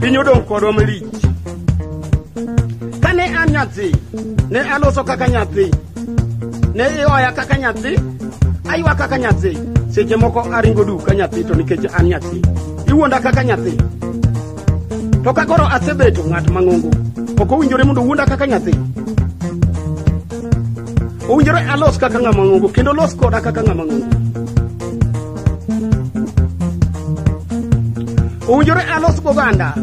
piny odong' kodwa malich kane an nyathi ne aloso kaka nyathi ne ioya kaka nyathi aywa kaka nyathi seche moko aringo du ka nyathi to nikech an nyathi iwuonda kaka nyathi to ka koro asebedo ng'at mang'ongo ok owinjore mondo owuonda kaka nyathi owinjore alos kaka ng'ama ng'ongo kendo los koda kaka ng'ama ng'ongo owinjore alos goganda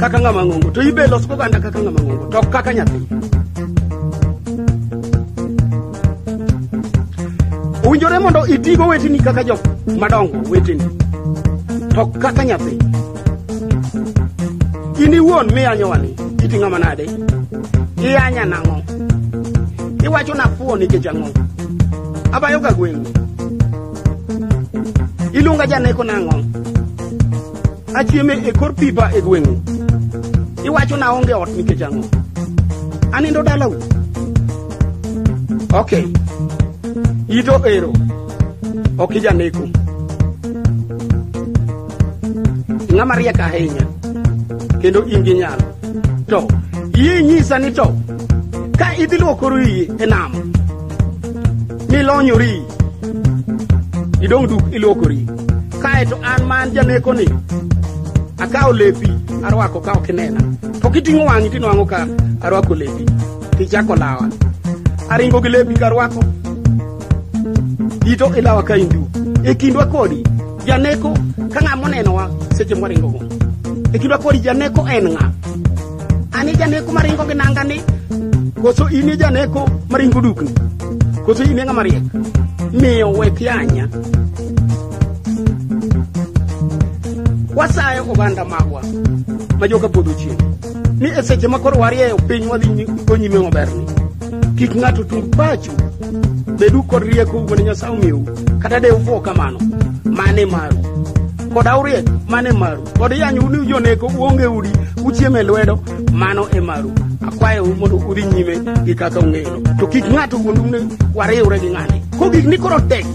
kaka ng'ama ng'ongo to ibe los goganda kaka ng'ama ng'ongo to ok kaka nyathi owinjore mondo itigo wetini kaka jok madongo wetini to ok kaka nyathi in iwuon miyanyowani iti ng'ama nade iyanya nang'o iwacho nafuwo nikech ang'o abayoga gweng'u iluonga janeko nang'o achieme e kor pipa e gweng'u iwacho na onge ot nikech ang'o anindo dalau ok ito ero ok ijaneko ng'ama riek ahinya kendo in gi nyalo to iye nyisa ni to ka idhi luokoro iye e nam milonyori idong' duk ilwokori kae to an ma an janekoni akawo lepi arwako ka ok inena to kiting'o wang'i tinwang'o ka arwako lepi tichako lawa aringo gi lepi karwako ito ilawa ka indu e kindwa kodi janeko ka ng'a monenowa seche mwaringogo e kindwa kodi janeko en ng'a an i janeko maringo gi nangani koso in i janeko maringo dukni koso in e ng'ama riek miyo wek yanya wasayo oganda magwa ma joka podho chieng' ni e seche ma koro warieyo piny wadhi nyi- go nyime maberni kik ng'ato tung pachu bedu kod rieko wuon nyasaye omiyou kata de ufuwo kamano mane maru koda uriek mane maru kod yanyo un joneko uonge udi uchiemo e lwedo mano e maru akwayou mondo udhi nyime gi kaka ung'eyo to kik ng'ato wuondu ni wariwre gi ng'ani ko gik ni koro tek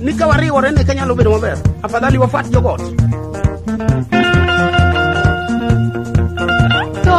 ni ka wariwore ne kanyalo bedo maber afadhali wafat jogot to